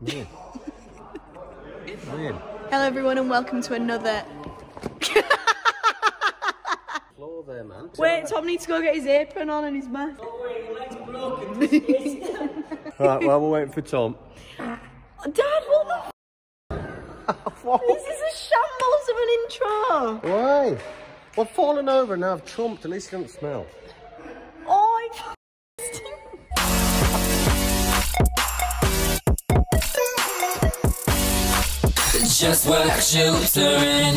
Weird. Weird. Hello, everyone, and welcome to another. Floor there, man. Wait, Tom needs to go get his apron on and his mask. Right, well, we're waiting for Tom. Dad, what the? F- this is a shambles of an intro. Why? We've fallen over and now I've trumped. At least it doesn't smell. Just work tutoring.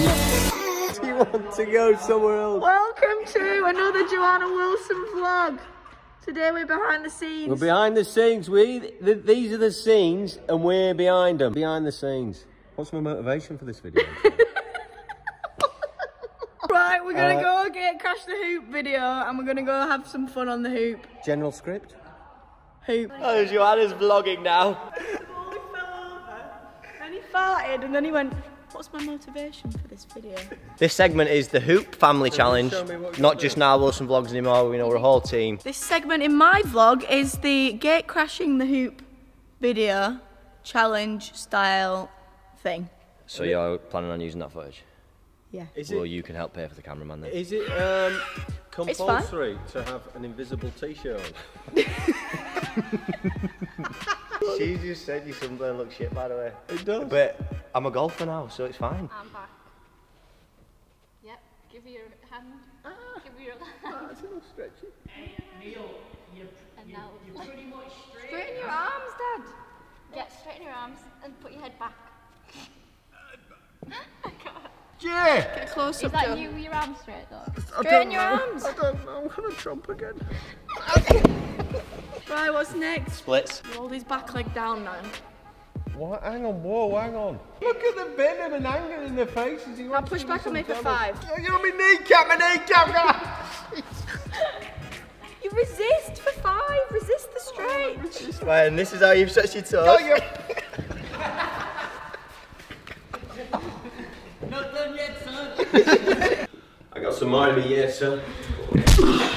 Do you want to go somewhere else? welcome to another Joanna Wilson vlog. Today we're behind the scenes. We're behind the scenes. We th- these are the scenes, and we're behind them. Behind the scenes. What's my motivation for this video? Right, we're gonna Uh, go get Crash the Hoop video, and we're gonna go have some fun on the hoop. General script. Hoop. Oh, Joanna's vlogging now. And farted, and then he went, "What's my motivation for this video?" This segment is the Hoop Family Challenge. show me what you Not just now Wilson Vlogs anymore, we know we're a whole team. This segment in my vlog is the gate crashing the hoop video challenge style thing. So you're planning on using that footage? Yeah. Is Well, you can help pay for the cameraman then. Is it um, compulsory to have an invisible t-shirt on? She just said you something looks shit, by the way. It does. But I'm a golfer now, so it's fine. I'm back. Yep, give me your hand. Ah. Give me your hand. And now, straighten your arms, Dad. Get straighten your arms and put your head back. Yeah. Get close Is up that you your arms straight though? Straighten your arms. I don't know. I'm gonna jump again. Right, what's next? Splits. Hold his back leg down now. What? Hang on. Whoa. Hang on. Look at the venom and anger in their faces. He Now wants push to back do and make a some five. damage. You're on my kneecap. My kneecap. You resist for five. Resist the stretch. Right, and this is how you've touched your toes. Oh, you. I got some more in me, yes, sir.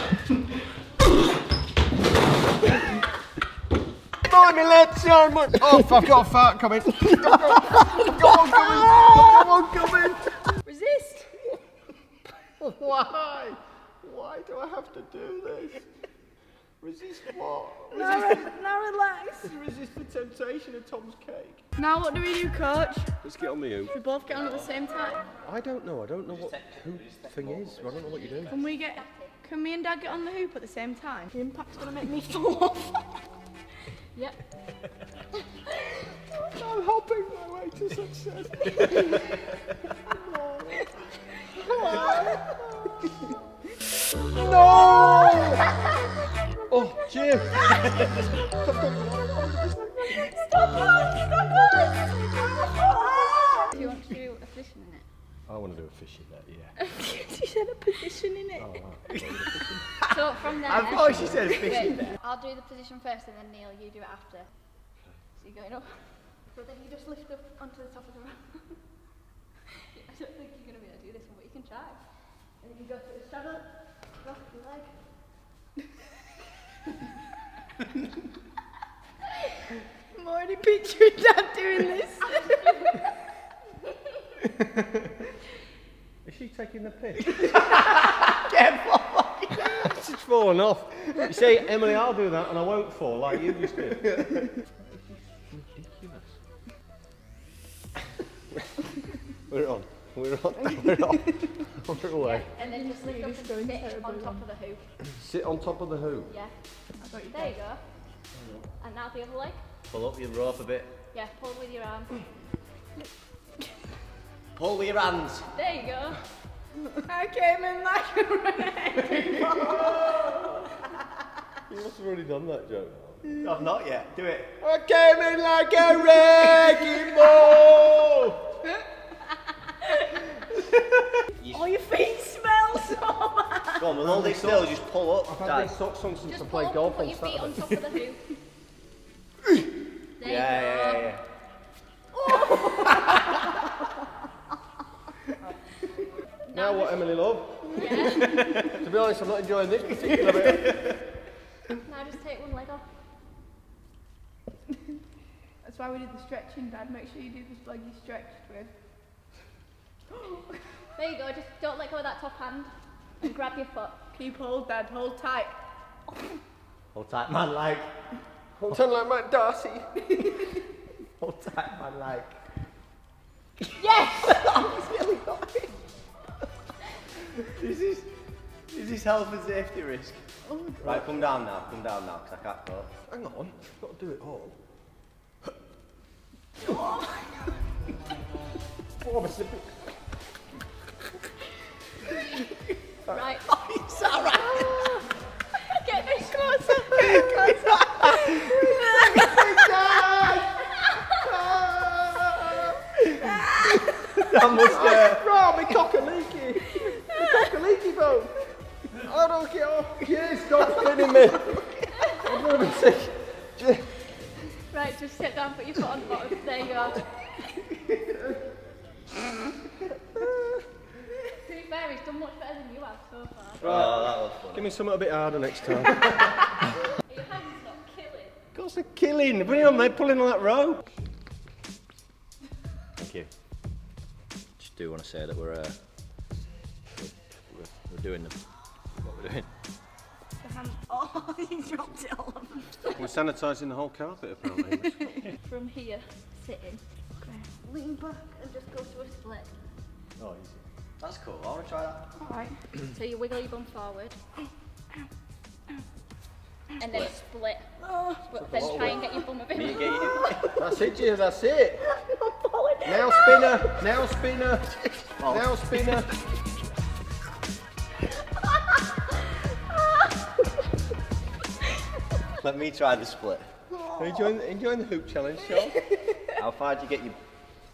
Mind me, let's. Oh, I've got a fart coming. Go on, coming. Go on, coming. Resist. Why? Why do I have to do this? Resist what? Now, re- now relax. Resist the temptation of Tom's cake. Now what do we do, coach? Let's get on the hoop. We both get on at the same time. I don't know. I don't know what hoop thing is. I don't know what you're doing. Can we get? Can me and Dad get on the hoop at the same time? The impact's gonna make me fall off. Yep. I'm hopping my way to success. no! Oh, Jim! Do you want to do a position in it? I want to do a fishing net, yeah. she said a position in it. Oh, so from there. Oh, she said fish. Wait, I'll do the position first and then Neil, you do it after. So you're going up. So then you just lift up onto the top of the rock. I don't think you're going to be able to do this one, but you can try. And then you go through the straddle, rock your leg. I'm already picturing Dad doing this. Is she taking the piss? She's falling off. You see, Emily, I'll do that and I won't fall like you just did. We're on. We're on. We're on. We're away. And then just lift up and sit on top of the hoop. Sit on top of the hoop. Yeah. There you go. And now the other leg. Pull up your rope a bit. Yeah, pull with your arms. Pull with your hands. There you go. I came in like a wreck. You must have already done that joke. I've not yet. Do it. I came in like a wrecking ball. Oh, your feet smell so bad. Go on, we'll hold it still. Just pull up. I've had Dad. these socks on since Just I pull played golf and on put your feet on Saturday. top of the hoop. Yeah, yeah, yeah, yeah. Now what, Emily love? to be honest, I'm not enjoying this particular bit. Now just take one leg off. That's why we did the stretching, Dad. Make sure you do this leg you stretched with. There you go, just don't let go of that top hand and grab your foot. Keep hold, Dad. Hold tight. Hold tight, man, like. Hold tight, sounding like Matt Darcy. Hold tight, man, like. This is. This is health and safety risk. right, come down now, come down now, because I can't go. Hang on, I've got to do it all. oh, I'm a slippery. Right. It's alright. Get me closer. Get me closer. That must uh, Oh, my cock a leaky. My cock a leaky bone. I don't care. Yeah, stop spinning me. I'm going to sick. Right, just sit down, put your foot on the bottom. There you go. to be fair, he's done much better than you have so far. Oh, that was fun. Give me something a bit harder next time. Your hand's not killing. Of course they're killing. Bring on, mate, pulling on that rope. Thank you. Just do want to say that we're, uh, we're, we're doing them. What we're doing. Um, oh, you dropped it all. We're sanitising the whole carpet, apparently. From here, sitting. Lean back and just go to a split. Oh, easy. That's cool. I want to try that. Alright. So you wiggle your bum forward. And then split. Oh. But then try and get your bum a bit more. and that's it, Jim, that's it. Now spinner, now spinner, oh. now spinner. Let me try the split. Are you enjoying, enjoying the hoop challenge, Sean? How far do you get your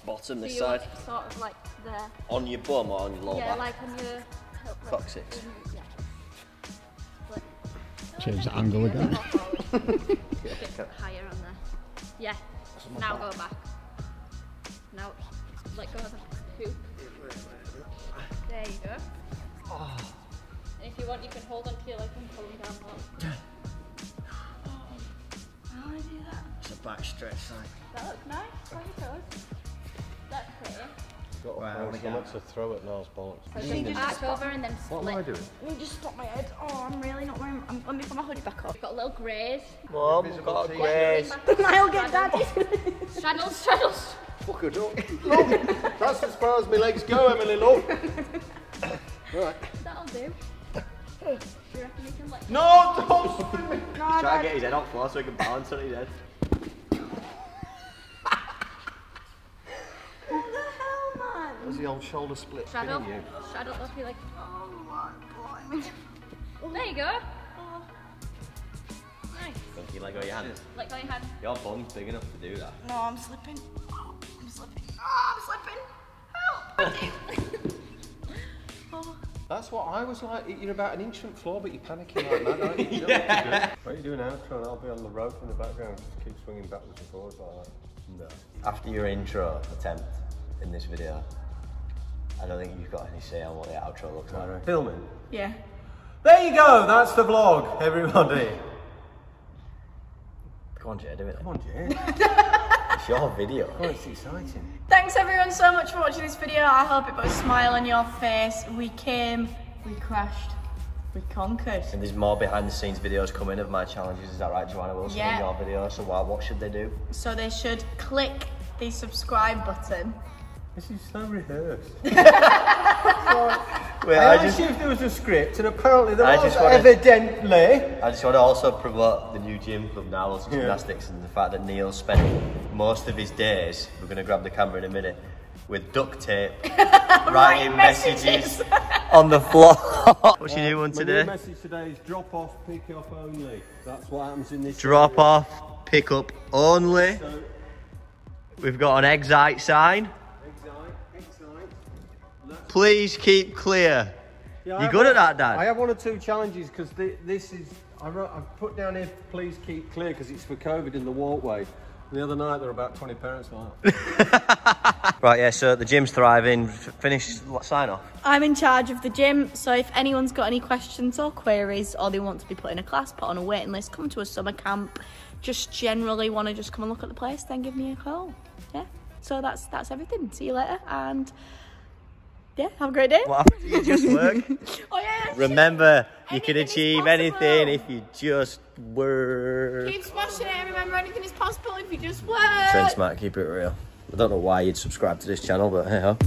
bottom So this you're side? sort of like there. On your bum or on your lower Yeah, back? like on your like, Coccyx. Yeah. Split. Change the angle again. More a bit higher on there. Yeah. Now go back. Now let go of the hoop. There you go. Ah. And if you want, you can hold onto your leg and pull them down low. How do I do that? It's a back stretch side. That looks nice. On your toes. That's pretty. Got Right, to on find again. to throw at Nile's bollocks. So just arch over and then split. What am I doing? Let me just stop my head. Oh, I'm really not wearing. I'm, let me put my hoodie back up. You've got a little graze. Mum, we've got a graze. I'll get daddy. Straddles, straddles. Fuck it up. Look, that's as far as my legs go, Emily, look. right. That'll do. Do you reckon you can let No, don't spin me. Try and get his head on floor so he can balance on his head. What the hell, man? There's the old shoulder split straddle? spinning you. Straddle up your leg. Oh my god. There you go. Nice. Think you let go of your hand. Let go of your hand. Your bum's big enough to do that. No, I'm slipping. Oh, I'm slipping. Oh, I'm slipping. Help. That's what I was like. You're about an inch from the floor, but you're panicking like that, aren't you? you yeah. What are you doing outro and I'll be on the rope in the background, just keep swinging backwards and forwards like that. No. After your intro attempt in this video, I don't think you've got any say on what the outro looks like. Filming. Yeah. There you go, that's the vlog, everybody. Come on, Jay, do it. Come on, Jay. It's your video. Oh, it's exciting. Thanks everyone so much for watching this video. I hope it put a smile on your face. We came, we crashed, we conquered. And there's more behind the scenes videos coming of my challenges, is that right, Joanna Wilson, Yeah. in your video? So what, what should they do? So they should click the subscribe button. This is so rehearsed. Wait, I I asked just, if there was a script, and apparently there I was just wanna- evidently. I just want to also promote the new gym club now, Wilson Gymnastics, and the fact that Neil spent most of his days, we're going to grab the camera in a minute, with duct tape, writing messages on the floor. What's your new one My today? new message today is drop off, pick up only. That's what happens in this. Drop off, pick up only. So, We've got an exit sign. excite, excite. Please keep clear. Yeah, You have good one- at that, Dad? I have one or two challenges because this is. I wrote, I've put down here, please keep clear because it's for COVID in the walkway. The other night there were about 20 parents like that. Right, yeah, so the gym's thriving. F- Finish, sign off. I'm in charge of the gym, so if anyone's got any questions or queries or they want to be put in a class, put on a waiting list, come to a summer camp, just generally want to just come and look at the place, then give me a call. Yeah. So that's that's everything. See you later, and yeah, have a great day. What happens if you just work? Remember, you can achieve anything if you just work. Keep smashing it. and Remember, anything is possible if you just work. Trend smart, keep it real. I don't know why you'd subscribe to this channel, but hey ho.